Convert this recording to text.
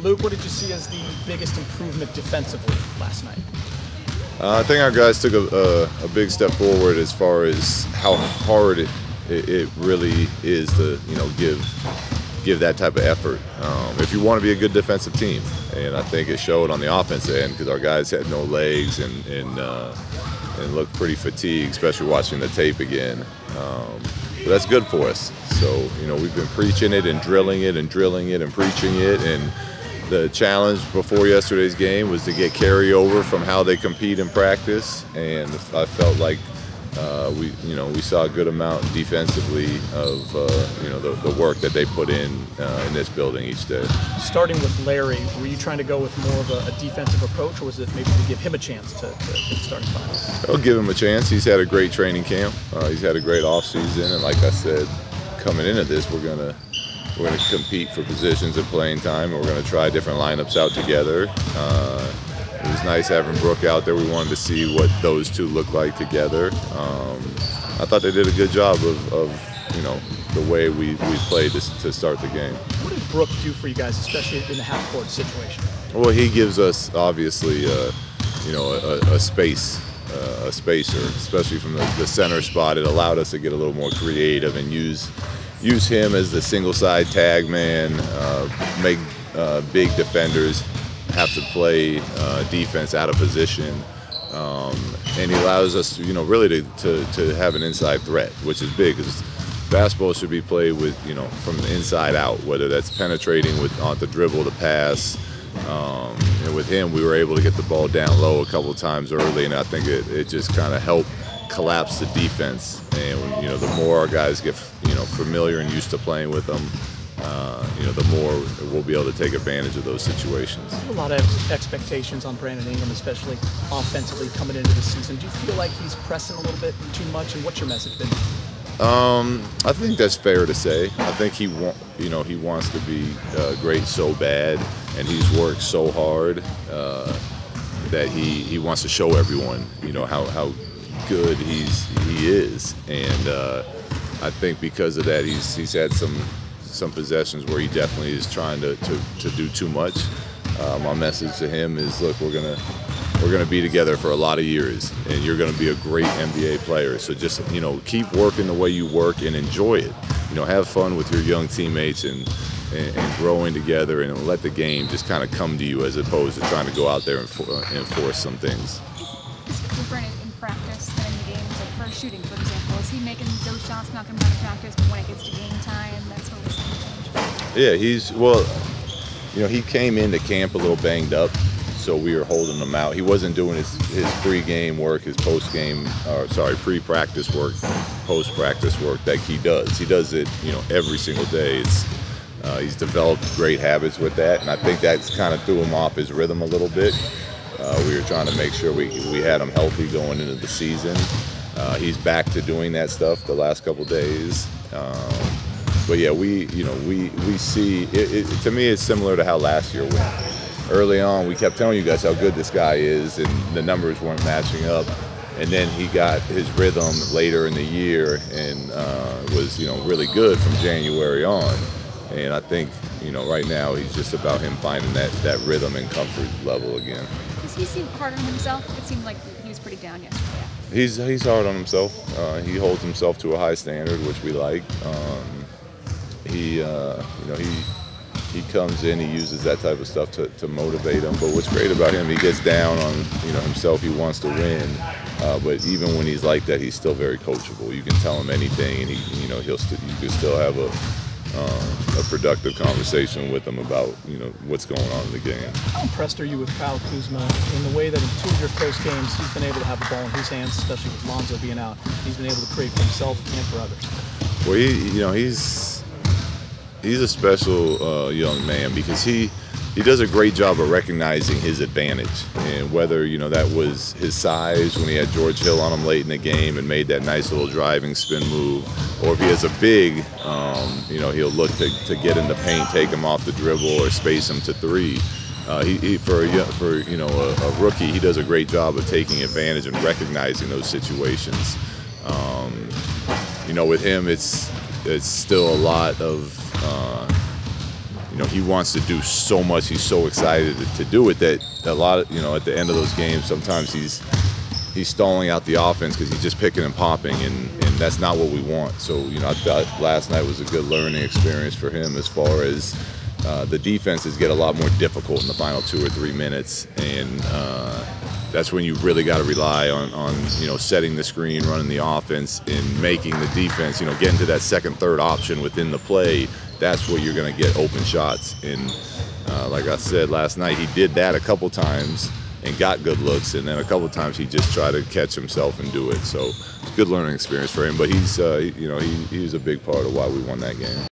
Luke, what did you see as the biggest improvement defensively last night? Uh, I think our guys took a, a, a, big step forward as far as how hard it, it, really is to you know give give that type of effort. Um, if you want to be a good defensive team, and I think it showed on the offensive end because our guys had no legs and and, uh, and looked pretty fatigued, especially watching the tape again. Um, but that's good for us. So you know we've been preaching it and drilling it and drilling it and preaching it and the challenge before yesterday's game was to get carryover from how they compete in practice, and I felt like uh, we, you know, we saw a good amount defensively of, uh, you know, the, the, work that they put in uh, in this building each day. Starting with Larry, were you trying to go with more of a, a defensive approach, or was it maybe to give him a chance to, to starting five? I'll give him a chance. He's had a great training camp. Uh, he's had a great off season, and like I said, coming into this, we're gonna we're going to compete for positions and playing time, and we're going to try different lineups out together. Uh, it was nice having Brook out there. We wanted to see what those two look like together. Um, I thought they did a good job of, of you know, the way we, we played to, to start the game. What did Brook do for you guys, especially in the half-court situation? Well, he gives us obviously, uh, you know, a, a space uh, a spacer, especially from the, the, center spot. It allowed us to get a little more creative and use use him as the single side tag man, uh, make uh, big defenders have to play uh, defense out of position. Um, and he allows us, you know, really to, to, to have an inside threat, which is big because basketball should be played with, you know, from the inside out, whether that's penetrating with on the dribble, the pass. Um, and with him, we were able to get the ball down low a couple times early, and I think it, it just kind of helped collapse the defense. And you know, the more our guys get familiar and used to playing with them, uh, you know, the more we'll be able to take advantage of those situations. A lot of expectations on Brandon Ingram, especially offensively coming into the season. Do you feel like he's pressing a little bit too much? And what's your message been? Um, I think that's fair to say. I think he want, you know, he wants to be uh, great so bad, and he's worked so hard uh, that he he wants to show everyone, you know, how how good he's he is, and uh, I think because of that, he's he's had some some possessions where he definitely is trying to to, to do too much. Uh, my message to him is, look, we're gonna we're gonna be together for a lot of years, and you're gonna be a great NBA player. So just you know, keep working the way you work and enjoy it. You know, have fun with your young teammates and and, growing together and let the game just kind of come to you as opposed to trying to go out there and, for, and force some things Different in practice than in games, like for shooting, for he making those shots, knocking down in practice, but when it gets to game time, that's when Yeah, he's, well, you know, he came into camp a little banged up, so we were holding him out. He wasn't doing his, his pre-game work, his post-game, or sorry, pre-practice work, post-practice work that he does. He does it, you know, every single day. It's, uh, he's developed great habits with that, and I think that's kind of threw him off his rhythm a little bit. Uh, we were trying to make sure we, we had him healthy going into the season. Uh, he's back to doing that stuff the last couple days. Um, but yeah, we you know we we see it, it, to me it's similar to how last year went. Early on, we kept telling you guys how good this guy is, and the numbers weren't matching up. And then he got his rhythm later in the year and uh, was you know really good from January on. And I think you know right now he's just about him finding that that rhythm and comfort level again Does he seemed hard on himself? It seemed like he was pretty down yesterday. He's he's hard on himself. Uh, he holds himself to a high standard, which we like. Um, he uh, you know he he comes in, he uses that type of stuff to, to motivate him. But what's great about him, he gets down on you know himself. He wants to win, uh, but even when he's like that, he's still very coachable. You can tell him anything, and he you know he'll st- you can still have a um, a productive conversation with him about you know what's going on in the game. How impressed are you with Kyle Kuzma in the way that in two of your close games he's been able to have the ball in his hands, especially with Lonzo being out. He's been able to create for himself and for others. Well, he you know he's he's a special uh, young man because he he does a great job of recognizing his advantage. And whether, you know, that was his size when he had George Hill on him late in the game and made that nice little driving spin move, or if he has a big, um, you know, he'll look to, to get in the paint, take him off the dribble, or space him to three. Uh, he, he, for for you know a, a, rookie, he does a great job of taking advantage and recognizing those situations. Um, you know, with him, it's it's still a lot of uh, you know, he wants to do so much. He's so excited to, do it that a lot of, you know, at the end of those games, sometimes he's he's stalling out the offense because he's just picking and popping, and, and that's not what we want. So, you know, I thought last night was a good learning experience for him as far as uh, the defenses get a lot more difficult in the final two or three minutes, and uh, that's when you really got to rely on, on, you know, setting the screen, running the offense, and making the defense, you know, getting to that second, third option within the play. That's where you're going to get open shots. And uh, like I said last night, he did that a couple times and got good looks, and then a couple times he just tried to catch himself and do it. So it's a good learning experience for him. But he's, uh, you know, he, he was a big part of why we won that game.